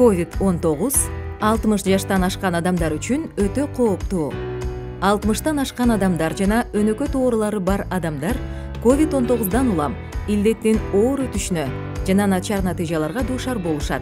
covid 19 алтымыш жаштан ашкан адамдар үчүн өтө кооптуу алтымыштан ашкан адамдар жана өнөкөт оорулары бар адамдар covid 19дан улам илдеттин оор өтүшүнө жана начар натыйжаларга дуушар болушат.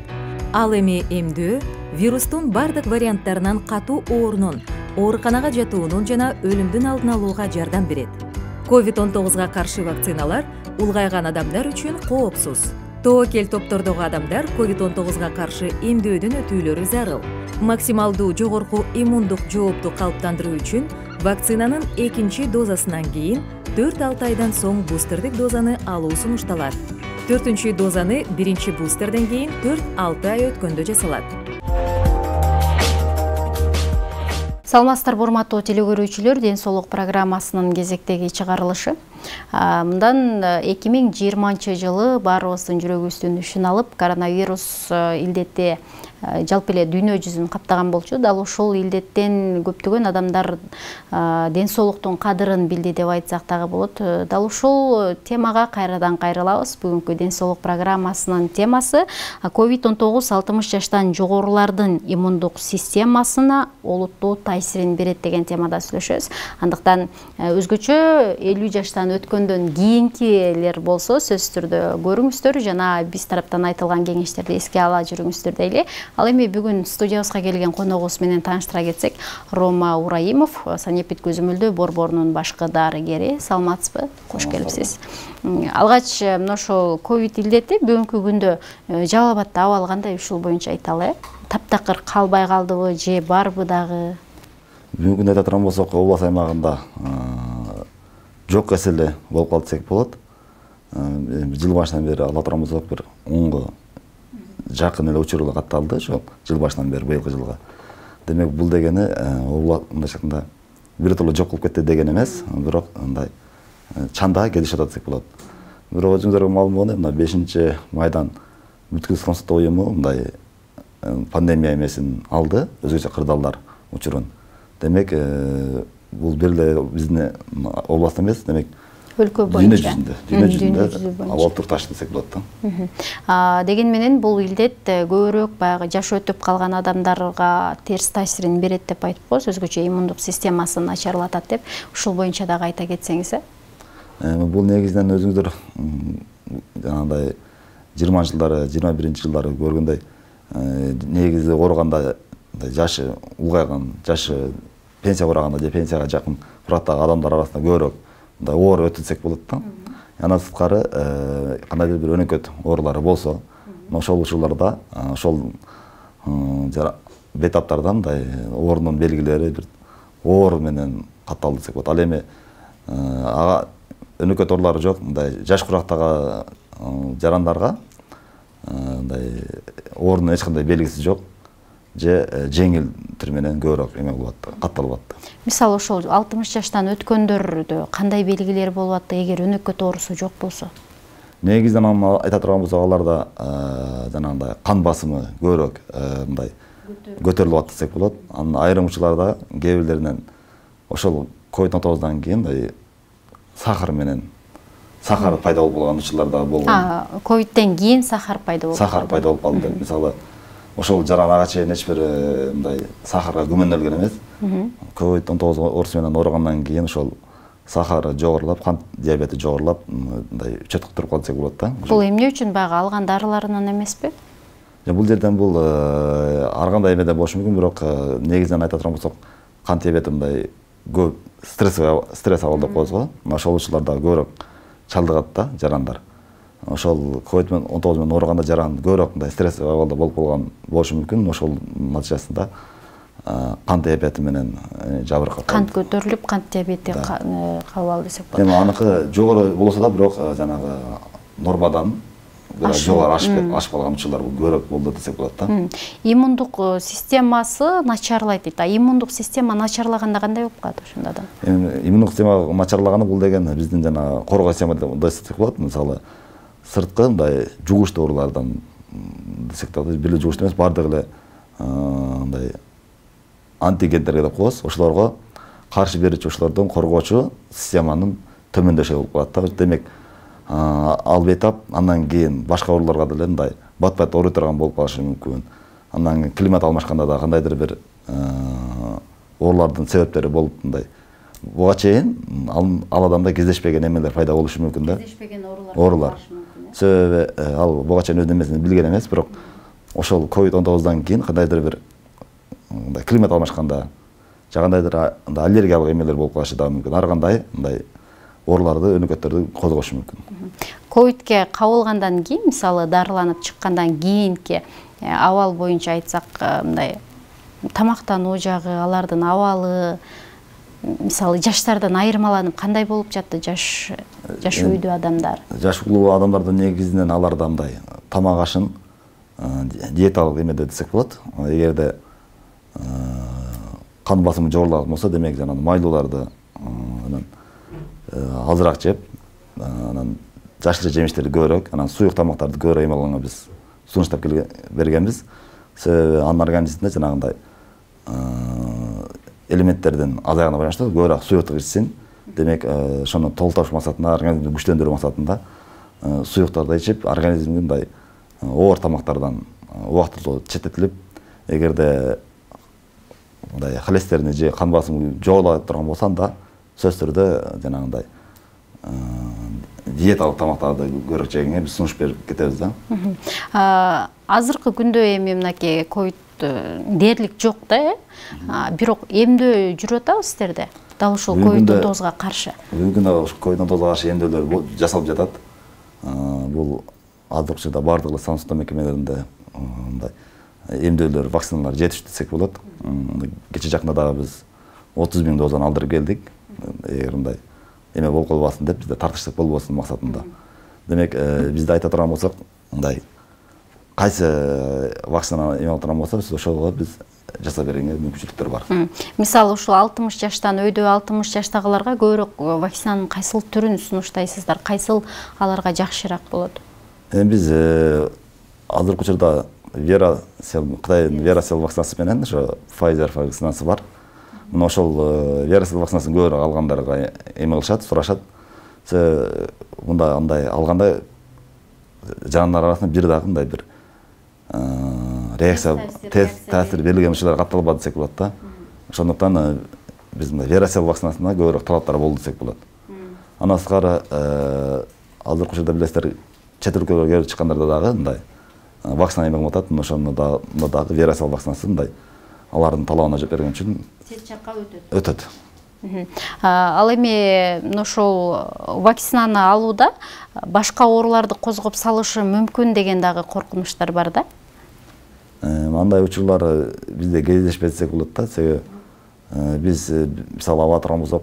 Ал эми эмдөө вирустун бардык варианттарынан катуу оорунун ооруканага жатуунун жана өлүмдүн алдын алууга жардам берет. Covid 19га каршы вакциналар улгайган адамдар үчүн коопсуз тобокел топтордогу адамдар covid 19га каршы эмдөөдөн өтүүлөрү зарыл. Максималдуу жогорку иммундук жоопту калыптандыруу үчүн вакцинанын экинчи дозасынан кийин төрт алты айдан соң бустердик дозаны алуу сунушталат. Төртүнчү дозаны биринчи бустерден кийин төрт алты ай өткөндө жасалат. Саламатсыздарбы урматтуу теле көрүүчүлөр ден соолук программасынын кезектеги чыгарылышы мындан эки миң жыйырманчы жылы баарыбыздын жүрөгүбүздүн үшүн алып коронавирус илдети Э, жалпы эле дүйнө жүзүн каптаган болчу. Дал ушул илдеттен көптөгөн адамдар э, ден соолуктун кадырын билди деп айтсак дагы болот. Э, дал ушул темага кайрадан кайрылабыз. Бүгүнкү ден соолук программасынын темасы ковид он тогуз алтымыш жаштан жогорулардын иммундук системасына олуттуу таасирин берет деген темада сүйлөшөбүз. Андыктан өзгөчө элүү жаштан өткөндөн кийинкилер болсо сөзсүз түрдө көрүңүздөр жана биз тараптан айтылган кеңештерди эске ала жүрүңүздөр дейли. Ал эми бүгүн студиябызга келген коногубуз менен тааныштыра кетсек рома ураимов санепид көзөмөлдөө борборунун башкы дарыгери саламатсызбы? Кош келипсиз алгач мына ошол ковид илдети бүгүнкү күндө э, жалал абадда абал кандай ушул боюнча айталы э таптакыр калбай калдыбы же барбы дагы? Бүгүнкү күндө айта турган болсок область аймагында жок эселе болуп калды десек болот э, жыл башынан бери ала турган болсок бир онго жакын эле учурлар катталды ошол жыл башынан бери быйылкы жылга демек бул дегени мындайча айтканда биротоло жок болуп кетти деген эмес бирок мындай чанда кетишип атат десек болот бирок өзүңүздарга маалым болгондой мына бешинчи майдан бүткүл исламсыздык уюму мындай пандемия эмесин алды өзгөчө кырдаалдар учурун. Демек бул бир эле биздин областта эмес демек өлкө боюнча дүйнө жүзүндө дүйнө жүзүндө абал таш десек болот да. Дегени менен бул илдет э, көбүрөөк баягы жашы өтүп калган адамдарга терс таасирин берет деп айтып коебуз өзгөчө иммундук системасын начарлатат деп ушул боюнча дагы айта кетсеңиз э эми бул негизинен өзүңүздөр жанагындай жыйырманчы жылдары жыйырма биринчи жылдары көргөндөй э, негизи ооруганда жашы улгайган жашы пенсияга барганда же пенсияга жакын курактагы адамдар арасында көбүрөөк мындай оор өтү десек болот да. Андан сырткары кандайдыр бир өнөкөт оорулары болсо ошол учурларда ошол бетаптарда мындай оорунун белгилери бир оор менен катталды десек болот. Ал эми ага өнөкөт оорулары жок мындай жаш курактагы жарандарга мындай оорунун эч кандай белгиси жок. Же жеңил түр менен көбүрөөк эме кылып атты катталып атты мисалы ошол алтымыш жаштан өткөндөрдө кандай белгилери болуп атты эгер өнөкөт оорусу жок болсо негизинен айта турган болсок аларда жанагындай кан басымы көбүрөөк мындай көтөрүлүп атты десек болот анан айрым учурларда кээ бирлеринен ошол ковид он тогуздан кийин мындай сахар менен сахар пайда болуп калган учурлар дагы болгон ковидтен кийин сахар пайда болуп сахар пайда болуп калды мисалы ошол жаран ага чейин эч бир э, мындай сахарга күмөндөлгөн эмес. Ковид он тогуз оорусу менен ооругандан кийин ошол сахары жогорулап кант диабети жогорулап мындай чөткүп туруп калды десек болот да. Бул эмне үчүн баягы алган дарыларынан эмеспи? Бул жерден бул э, ар кандай эмеде болушу мүмкүн бирок э, негизинен айта турган болсок кант диабети мындай көп стрессовый стресс абал деп коебуз го. Мына ошол учурларда көбүрөөк чалдыгат да жарандар. Ошол ковид он тогуз менен ооруганда жаран көбүрөөк мындай стрессовый абалда болуп калган болушу мүмкүн ошол натыйжасында кант диабети менен жабыркап кант көтөрүлүп кант диабети кабыл алды десек болот эми аныкы жогору болсо да бирок жанагы нормадан жогору ашып калган учурлар көбүрөөк болду десек болот да. Иммундук системасы начарлайт дейт а? Иммундук система начарлаганда кандай болуп калат ошондо эми иммундук система начарлаганы бул деген биздин жанагы коргоо система деп десек болот мисалы сырткы мындай жугуштуу оорулардан десек да бир эле жугуштуу эмес баардык эле мындай антигендер деп коебуз ошолорго каршы берүүчү ошолордон коргоочу системанын төмөндөшү болуп калат да. Демек ал бетап андан кийин башка ооруларга деле мындай бат бат ооруй турган болуп калышы мүмкүн андан кийин климат алмашканда да кандайдыр бир оорулардын себептери болуп мындай буга чейин ал адамда кездешпеген эмелер пайда болушу мүмкүн да. Кездешпеген оорулар оорулар себеби ал буга чейин өз эмесин билген эмес бирок ошол ковид он тогуздан кийин кандайдыр бир мындай климат алмашканда же кандайдыр аллергиялык эмелер болуп калышы дагы мүмкүн ар кандай мындай ооруларды өнөкөттөрдү козгошу мүмкүн ковидке кабылгандан кийин мисалы дарыланып чыккандан кийинки абал боюнча айтсак мындай тамактануу жагы алардын абалы мисалы жаштардан айырмаланып кандай болуп жатты жаш жаш өйдүү адамдар жаш улуу адамдардын негизинен аларда мындай тамак ашын диеталык эмеде десек болот эгерде кан басымы жогорулган болсо демек жанагы майлууларды анан азыраак жеп анан жашыл жемиштерди көбүрөөк анан суюк тамактарды көбүрөөк эме кылганга биз сунуштап бергенбиз себеби анын организминде жанагындай элементтердин азайганына байланыштуу көбүрөөк суюктук ичсин. Демек ошону толтуруш максатында организмди күчтөндүрүү максатында суюктарды ичип организмди мындай оор тамактардан убактылуу четтетилип эгерде мындай холестерини же кан басымы жогола турган болсо анда сөзсүз түрдө жанагындай диеталык тамактарды көбүрөөк жегенге биз сунуш берип кетебиз да. Азыркы күндө эми мынакей ковид дээрлик жок да э? Бирок эмдөө жүрүп атабы сиздерде дал ушул ковид он тогузга каршы. бүгүнкү күндө ковид он тогузга каршы эмдөөлөр жасалып жатат. Бул азыркы учурда баардык эле сан сактоо мекемелеринде мындай эмдөөлөр вакциналар жетиштүү десек болот. Кечээ жакында дагы биз отуз миң дозаны алдырып келдик. Эгер мындай эме болуп калбасын деп бизде тартыштык болбосун максатында. Демек бизде айта турган болсок мындай кайсы вакцинаны эме кыла турган болсо биз ошого биз жасап бергенге мүмкүнчүлүктөр бар мисалы ушул алтымыш жаштан өйдө алтымыш жаштагыларга көбүрөөк вакцинанын кайсыл түрүн сунуштайсыздар кайсыл аларга жакшыраак болот эми биз азыркы учурда вера кытайдын верасел вакцинасы менен ошо файзер вакцинасы бар мына ошол верасел вакцинасын көбүрөөк алгандарга эме кылышат сурашат мында андай алганда жандар арасында бир дагы мындай бир реакция таасир берилген учурлар катталбады десек болот да. Ошондуктан биз мындай верасел вакцинасына көбүрөөк талаптар болду десек болот андан сырткары азыркы учурда билесиздер чет өлкөлөргө чыккандарда дагы мындай вакцина кылып атат ошону дагы верасел вакцинасы мындай алардын талабына жооп берген үчүн чет жакка өтөт өтөт ал эми ошол вакцинаны алууда башка ооруларды козгоп салышы мүмкүн деген дагы коркунучтар бар да? Андай учурлар бизде кездешпейт десек болот да. Себеби биз мисалы ала турган болсок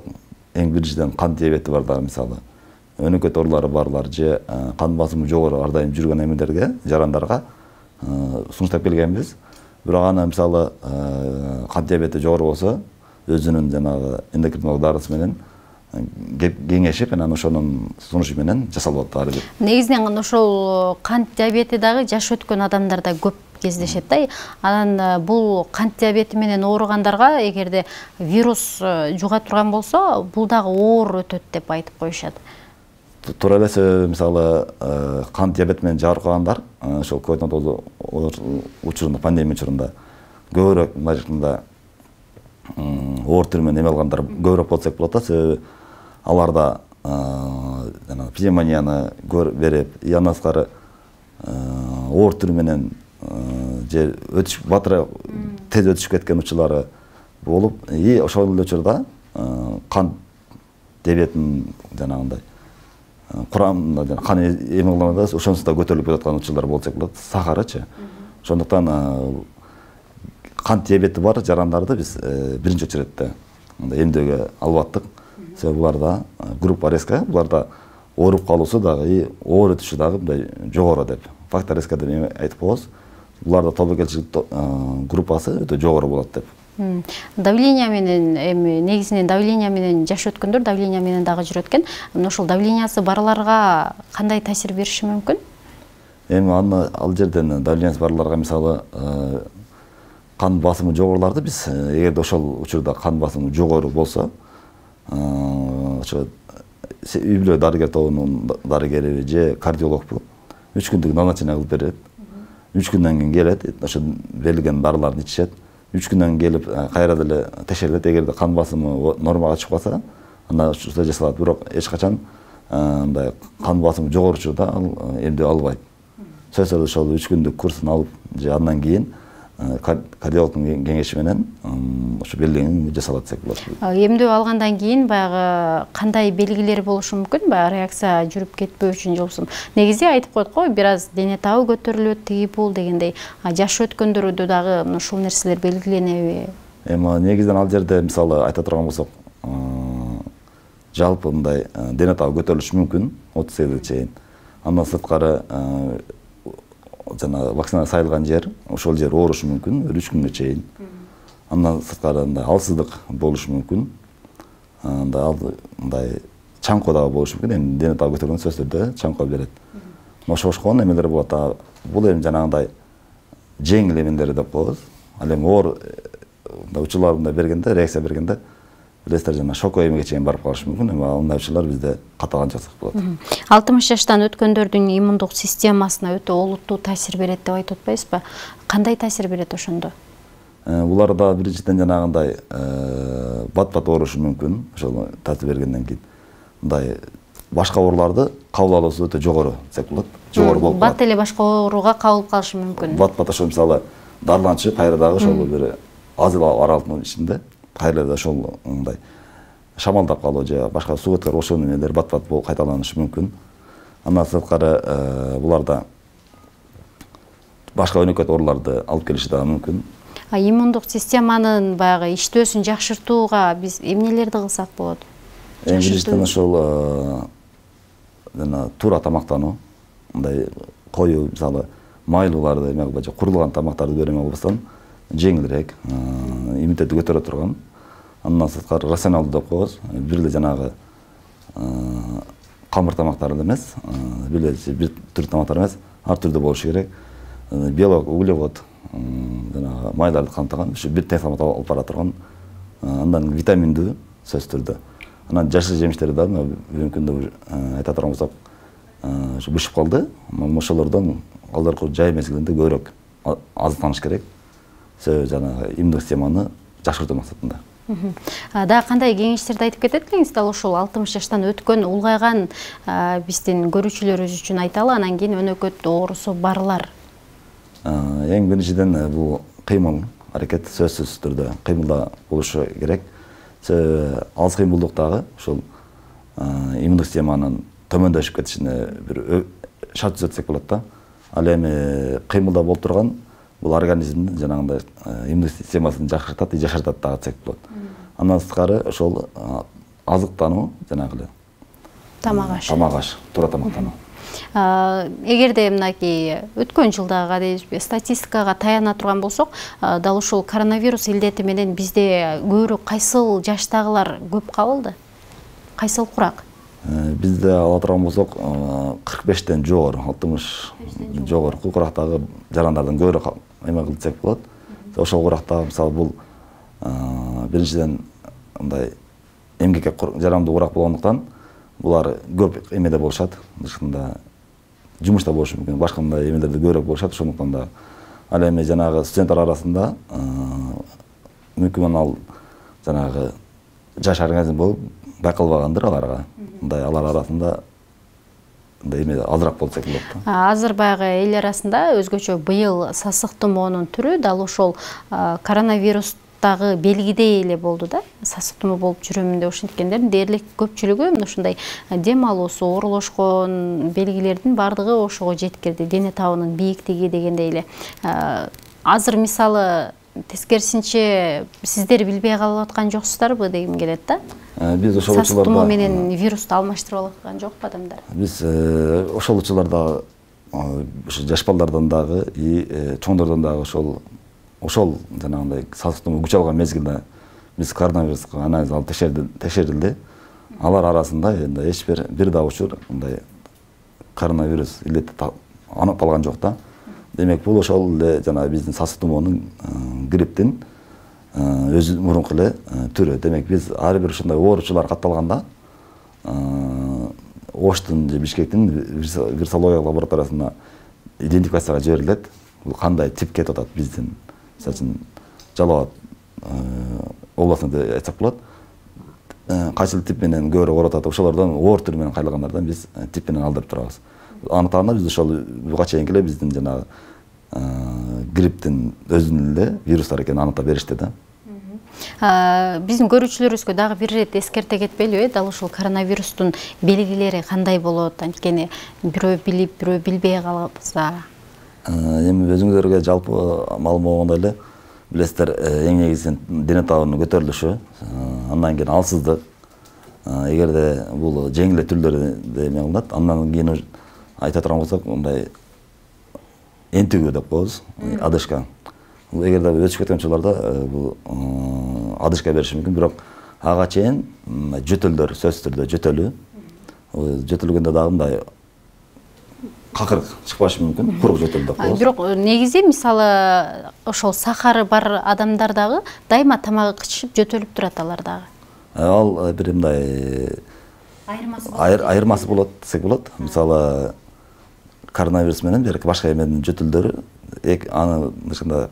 эң биринчиден кант диабети барлар мисалы. Өнөкөт оорулары барлар же кан басымы жогору ар дайым жүргөн эмелерге жарандарга сунуштап келгенбиз. Бирок аны мисалы кант диабети жогору болсо өзүнүн жанагы эндокринолог дарысы менен кеңешип анан ошонун сунушу менен жасалып атат ар бир негизинен ошол кант диабети дагы жаш өткөн адамдарда көп кездешет да анан бул кант диабети менен ооругандарга эгерде вирус жуга турган болсо бул дагы оор өтөт деп айтып коюшат туура эле себеби мисалы кант диабети менен жабыркагандар ошол ковид он тогуз учурунда пандемия учурунда көбүрөөк мындай менен эме алгандар көбүрөөк болот десек болот да себеби аларда жанагы пневмонияны берип и андан сырткары оор түрү менен же өтүшүп батыра тез өтүшүп кеткен учурлары болуп и ошол эле учурда кант диабетинин жанагындай курамында кан эме кылганда ошонусу да көтөрүлүп кетаткан учурлар болот десек болот сахарычы ошондуктан кант диабети бар жарандарды биз биринчи очередте мындай эмдөөгө алып аттык себеби буларда группа риска буларда ооруп калуусу дагы и оор өтүшү дагы мындай жогору деп. Фактор риска деп айтып коебуз буларда тобокелчилик группасы өтө жогору болот деп. Давление менен эми негизинен давление менен жаш өткөндөр давление менен дагы жүрөт экен мына ошол давлениясы барларга кандай таасир бериши мүмкүн эми аны ал жерден давлениясы барларга мисалы кан басымы жогоруларды биз эгерде ошол учурда кан басымы жогору болсо ошо үй бүлө дарыгер тобунун дарыгериби же кардиологбу үч күндүк назначение кылып берет үч күндөн кийин келет ошо берилген дарыларды ичишет үч күндөн кийин келип кайра деле текшерилет эгерде кан басымы нормага чыгып калса анда ушундай жасалат бирок эч качан мындай кан басымы жогору учурда ал эмдөө албайт сөзсүз ошол үч күндүк курсун алып же андан кийин кардиологдун кеңеши менен ошо белгилеген жасалат десек болот эмдөө алгандан кийин баягы кандай белгилер болушу мүмкүн баягы реакция жүрүп кетпөө үчүн же болбосо негизи айтып коет го бир аз дене табы көтөрүлөт тиги бул дегендей жаш өткөндөрдө дагы ушул нерселер белгиленеби эми негизинен ал жерде мисалы айта турган болсок жалпы мындай дене табы көтөрүлүшү мүмкүн отуз сегизге чейин андан сырткары жана вакцина сайылган жер ошол жер оорушу мүмкүн бир үч күнгө чейин андан сырткары мындай алсыздык болушу мүмкүн анда мындай чаңкоо дагы болушу мүмкүн эми дене табы көтөргөн сөзсүз түрдө чаңкоо берет ошошкон эмелер болот бул эми жанагындай жеңил эмелер деп коебуз ал эми оор мындай бергенде реакция бергенде билесиздер жана шоковой эмеге чейин барып калышы мүмкүн эми андай учурлар бизде катталган десек болот алтымыш жаштан өткөндөрдүн иммундук системасына өтө олуттуу таасир берет деп айтып атпайбызбы кандай таасир берет ошондо буларда биринчиден жанагындай бат бат оорушу мүмкүн ошол таасир бергенден кийин мындай башка ооруларды кабыл алуусу өтө жогору десек болот жогору болуп бат эле башка ооруга кабылып калышы мүмкүн бат бат ошол мисалы дарыланып чыгып кайра дагы ошол бир аз аралыктын ичинде кайра эле ошол мындай шамалдап калуу же башка суботкалар ошол эмелер бат бат болуп кайталанышы мүмкүн андан сырткары буларда башка өнөкөт ооруларды алып келиши дагы мүмкүн иммундук системанын баягы иштөөсүн жакшыртууга биз эмнелерди кылсак болот эң биринчиден ошол жана туура тамактануу мындай коюу мисалы майлууларды эме кылбай же курулган тамактарды бере болбостон жеңилирээк иммунитетти көтөрө турган андан сырткары рационалдуу деп коебуз бир эле жанагы камыр тамактар эле эмес бир эле бир түр тамактар эмес ар түрдүү болушу керек. Белок углевод жанагы майларды камтыган ушу бир тең алып бара турган андан витаминдүү сөзсүз түрдө анан жашыл жемиштерди дагы бүгүнкү күндө айта турган болсок ушу бышып калды ошолордон алдыркы жай мезгилинде көбүрөөк азыктаныш керек. Себеби жанагы иммундук системаны жакшыртуу максатында. Дагы кандай кеңештерди айтып кетет элеңиз дал ушул алтымыш жаштан өткөн улгайган биздин көрүүчүлөрүбүз үчүн айталы анан кийин өнөкөт оорусу барлар. Эң биринчиден бул кыймыл аракет сөзсүз түрдө кыймылда болушу керек. Себеби алыс кыймылдуулук ушул иммундук системанын төмөндөшүп кетишине бир шарт түзөт десек болот да. Ал эми кыймылда болуп турган бул организмдин жанагындай иммундук системасын жакшыртат и жашартат дагы десек болот андан сырткары ошол азыктануу жанагы эле тамак аш тамак аш туура тамактануу эгерде мынакей өткөн жылдагы дейбизби статистикага таяна турган болсок дал ушул коронавирус илдети менен бизде көбүрөөк кайсыл жаштагылар көп кабылды кайсыл курак бизде ала турган болсок бештен жогору алтымыш жогорку курактагы жарандардан көбүрөөк эме кылды десек болот ошол курактагы мисалы бул биринчиден мындай эмгекке жарамдуу курак болгондуктан булар көп эмеде болушат. Ушунда жумушта болушу мүмкүн башка мындай эмелерде көбүрөөк болушат. Ошондуктан дагы ал эми жанагы студенттер арасында мүмкүн ал жанагы жаш организм болуп байкалбагандыр аларга. Мындай алар арасында эме азыраак болот да азыр баягы эл арасында өзгөчө быйыл сасык тумоонун түрү дал ошол коронавирус дагы белгидей эле болду да. Сасык тумоо болуп жүрөмүн деп ошенткендердин дээрлик көпчүлүгү мына ушундай дем алуусу оорулошкон белгилердин баардыгы ошого жеткирди. Дене табынын бийиктиги дегендей эле. Азыр мисалы тескерисинче сиздер билбей калып аткан жоксуздарбы дегим келет да. Биз ошол сасык тумоо менен вирусту алмаштырып алып аткан жокпу адамдар? Биз ошол учурларда ушу жаш балдардан дагы и чоңдордон дагы ошол ошол жанагындай сасык тумоо күч алган мезгилде биз коронавируска анализ алып текшерилди. Алар арасында эч бир бир да учур мындай коронавирус илдети аныкталган жок да. Демек бул ошол эле жанагы биздин сасык тумоонун грипптин өзү мурунку эле түрү демек биз ар бир ушундай ооручулар катталганда оштун же бишкектин вирусологиялык лабораториясына идентификацияга жиберилет бул кандай тип кетип атат биздин мисалы үчүн жалал абад областында деп айтсак болот кайсыл тип менен көбүрөөк ооруп атат ошолордон оор түрү менен кайлагандардан биз тип менен алдырып турабыз аныктаганда биз ошол буга чейинки эле биздин жанагы грипптин өзүнүн эле вирустар экенин аныктап беришти да биздин көрүүчүлөрүбүзгө дагы бир ирет эскерте кетпейлиби э дал ушул коронавирустун белгилери кандай болот анткени бирөө билип бирөө билбей калса эми өзүңүздарга жалпы маалым болгондой эле билесиздер эң негизинен дене табынын көтөрүлүшү андан кийин алсыздык эгерде бул жеңил эле түрлөрү эме кылынат андан кийин айта турган болсок мындай энтигүү деп коебуз одышка эгерде өсүп кеткен учурларда бул одышка бериши мүмкүн бирок ага чейин жөтөлдөр сөзсүз түрдө жөтөлүү жөтөлгөндө дагы мындай какырык чыкпашы мүмкүн курук жөтөл деп коебуз бирок негизи мисалы ошол сахары бар адамдар дагы дайыма тамак ичишип жөтөлүп турат алар дагы ал бир мындай айырмасы айырмасы болот десек болот мисалы коронавирус менен башка эменин жөтөлдөрү аны ушундай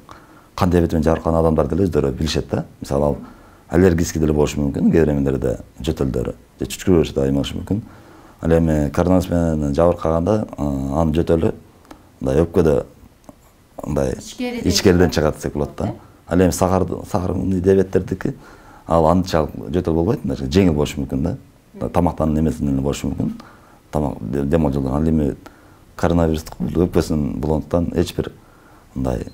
кан диабети менен жабыркаган адамдар деле өздөрү билишет да. Мисалы ал аллергический деле болушу мүмкүн кээ бир эмелерде жөтөлдөрү же чүчкүрөбүш да болушу мүмкүн. Ал эми коронавирус менен жабыркаганда анын жөтөлү мындай өпкөдө мындай ичкериден чыгат. десек болот да. Ал эми сахар сахарный диабеттердики ал анчалык жөтөл болбойт мындай жеңил болушу мүмкүн да. Тамактануу немесинен эле болушу мүмкүн. Тамак дем алуу жолдору ал эми өпкөсүнөн болгондуктан эч бир мындай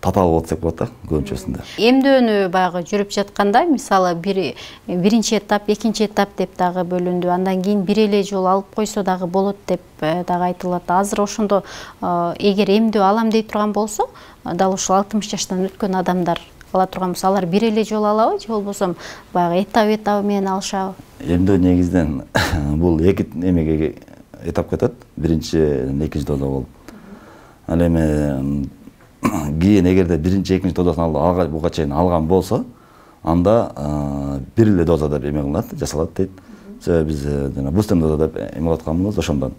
татаал болот десек болот да көбүнчөсүндө эмдөөнү баягы жүрүп жатканда мисалы бир биринчи этап экинчи этап деп дагы бөлүндү андан кийин бир эле жолу алып койсо дагы болот деп дагы айтылып атат азыр ошондо эгер эмдөө алам дей турган болсо дал ушул алтымыш жаштан өткөн адамдар ала турган болсо алар бир эле жолу алабы же болбосо баягы этап этабы менен алышабы? Эмдөө негизинен бул эки эмеге этапка өтөт биринчи экинчи доза болуп ал эми кийин эгерде биринчи экинчи дозасын буга чейин алган болсо анда бир эле доза деп эме кылынат жасалат дейт. Себеби биз жана бустерный доза деп эме кылып атканбыз ошондон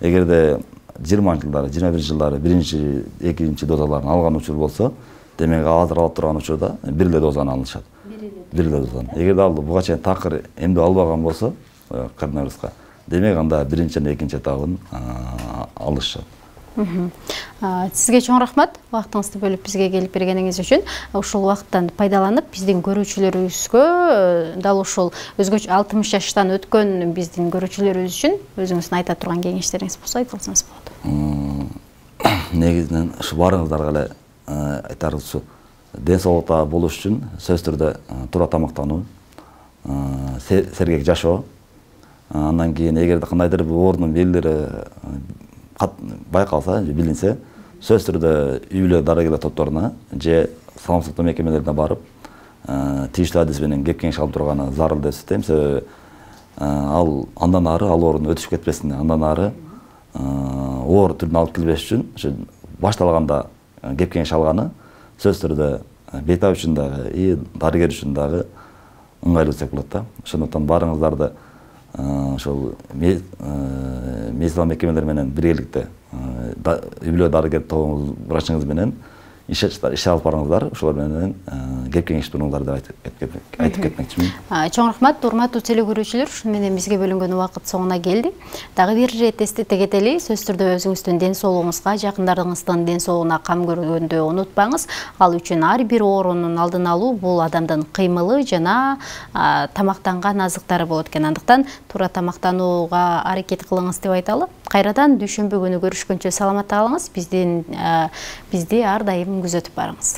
эгерде жыйырманчы жылдары жыйырма биринчи жылдары биринчи экинчи дозаларын алган учур болсо демек азыр алып турган учурда бир эле дозаны алышат. Бир эле. Дозаны. Эгерде ал буга чейин такыр эмдөө албаган болсо коронавируска демек анда биринчи жана экинчи этабын алышат сизге чоң рахмат. Убактыңызды бөлүп бизге келип бергениңиз үчүн ушул убакыттан пайдаланып биздин көрүүчүлөрүбүзгө дал ушул өзгөчө алтымыш жаштан өткөн биздин көрүүчүлөрүбүз үчүн өзүңүздүн айта турган кеңештериңиз болсо айтып алсаңыз болот негизинен ушу баарыңыздарга эле айтарыбыз ушу ден соолукта болуш үчүн сөзсүз түрдө туура тамактануу сергек жашоо андан кийин эгерде кандайдыр бир оорунун белгилери байкалса же билинсе сөзсүз түрдө үй бүлө дарыгерлер топторуна же саламат сактоо мекемелерине барып тийиштүү адис менен кеп кеңеш алып турганы зарыл деп эсептейм себеби ал андан ары ал ооруну өтүшүп кетпесин андан ары оор түрүн алып келбеш үчүн ошо башталганда кеп кеңеш алганы сөзсүз түрдө бейтап үчүн дагы и дарыгер үчүн дагы ыңгайлуу десек болот да. Ошондуктан баарыңыздарды ошол медициналык мекемелер менен биргеликте үй бүлө дарыгер тобуңуз врачыңыз менен иш алып барыңыздар ошолор менен кеп кеңешип туруңуздар деп айтып кетмекчимин чоң рахмат урматтуу теле көрүүчүлөр ушуну менен бизге бөлүнгөн убакыт соңуна келди дагы бир ирет эстете кетели сөзсүз түрдө өзүңүздүн ден соолугуңузга жакындарыңыздын ден соолугуна кам көргөндү унутпаңыз ал үчүн ар бир оорунун алдын алуу бул адамдын кыймылы жана тамактанган азыктары болот экен андыктан туура тамактанууга аракет кылыңыз деп айталы кайрадан дүйшөмбү күнү көрүшкөнчө саламатта калыңыз. Биздин бизди ар дайым күзөтүп барыңыз